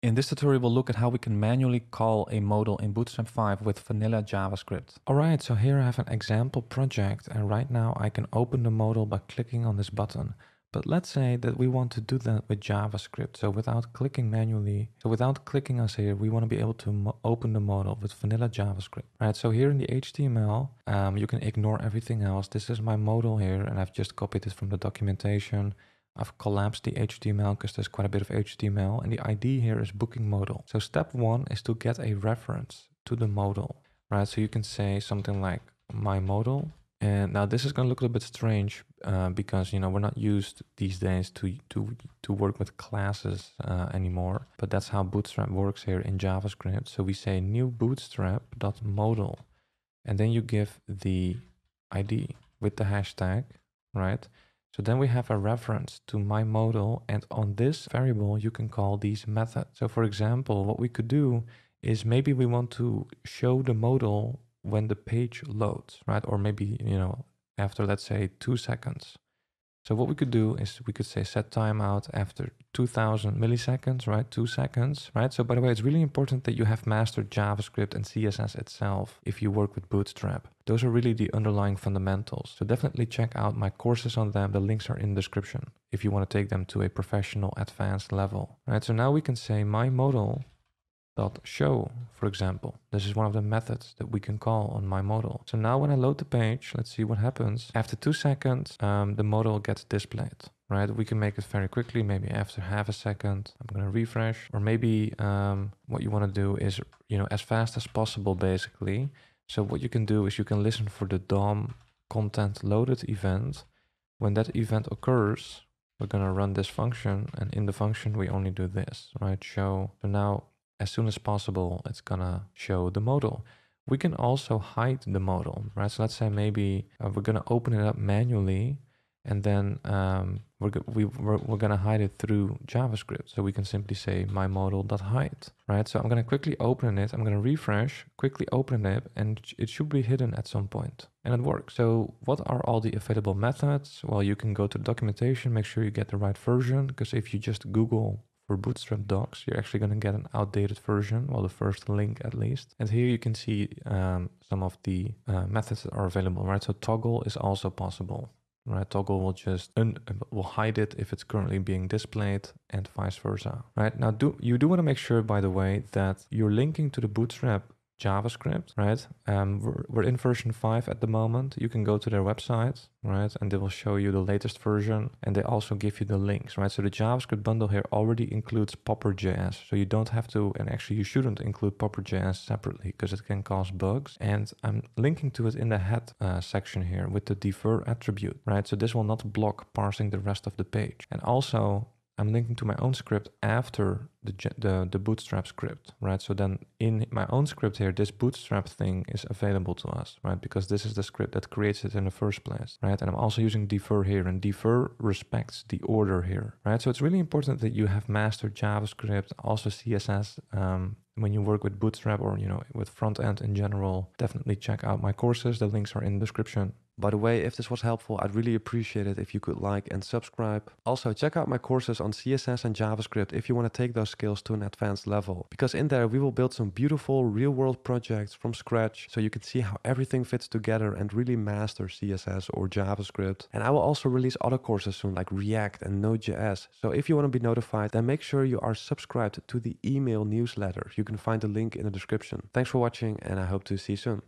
In this tutorial, we'll look at how we can manually call a modal in Bootstrap 5 with vanilla JavaScript. Alright, so here I have an example project and right now I can open the modal by clicking on this button. But let's say that we want to do that with JavaScript. So without clicking manually, so without clicking us here, we want to be able to open the modal with vanilla JavaScript. Right, so here in the HTML, um, you can ignore everything else. This is my modal here and I've just copied it from the documentation. I've collapsed the HTML because there's quite a bit of HTML and the ID here is booking modal. So step one is to get a reference to the modal, right? So you can say something like my modal. And now this is going to look a little bit strange uh, because, you know, we're not used these days to, to, to work with classes uh, anymore. But that's how Bootstrap works here in JavaScript. So we say new bootstrap.modal and then you give the ID with the hashtag, right? So then we have a reference to my modal and on this variable you can call these methods. So for example, what we could do is maybe we want to show the modal when the page loads, right? Or maybe, you know, after let's say two seconds. So what we could do is we could say set timeout after 2000 milliseconds, right? Two seconds, right? So by the way, it's really important that you have mastered JavaScript and CSS itself if you work with Bootstrap. Those are really the underlying fundamentals. So definitely check out my courses on them. The links are in the description if you want to take them to a professional advanced level, right? So now we can say my modal dot show, for example. This is one of the methods that we can call on my modal. So now when I load the page, let's see what happens. After two seconds, um, the modal gets displayed, right? We can make it very quickly, maybe after half a second. I'm going to refresh. Or maybe um, what you want to do is, you know, as fast as possible, basically. So what you can do is you can listen for the DOM content loaded event. When that event occurs, we're going to run this function and in the function we only do this, right? Show. So now as soon as possible, it's gonna show the modal. We can also hide the modal, right? So let's say maybe uh, we're gonna open it up manually and then um, we're, we, we're, we're gonna hide it through JavaScript. So we can simply say my modal.hide, right? So I'm gonna quickly open it, I'm gonna refresh, quickly open it, and it should be hidden at some point. And it works. So what are all the available methods? Well, you can go to the documentation, make sure you get the right version, because if you just Google for Bootstrap docs, you're actually going to get an outdated version, well, the first link at least. And here you can see um, some of the uh, methods that are available, right? So toggle is also possible, right? Toggle will just will hide it if it's currently being displayed and vice versa, right? Now, do you do want to make sure, by the way, that you're linking to the Bootstrap JavaScript, right? Um, we're, we're in version 5 at the moment. You can go to their website, right? And they will show you the latest version and they also give you the links, right? So the JavaScript bundle here already includes Popper.js. So you don't have to, and actually you shouldn't include Popper.js separately because it can cause bugs. And I'm linking to it in the head uh, section here with the defer attribute, right? So this will not block parsing the rest of the page. And also I'm linking to my own script after the, the, the bootstrap script, right? So then in my own script here, this bootstrap thing is available to us, right? Because this is the script that creates it in the first place, right? And I'm also using defer here and defer respects the order here, right? So it's really important that you have mastered JavaScript, also CSS, um, when you work with Bootstrap or, you know, with front end in general, definitely check out my courses. The links are in the description. By the way, if this was helpful, I'd really appreciate it if you could like and subscribe. Also, check out my courses on CSS and JavaScript if you want to take those skills to an advanced level. Because in there, we will build some beautiful real world projects from scratch so you can see how everything fits together and really master CSS or JavaScript. And I will also release other courses soon like React and Node.js. So if you want to be notified, then make sure you are subscribed to the email newsletter. You can find the link in the description. Thanks for watching and I hope to see you soon.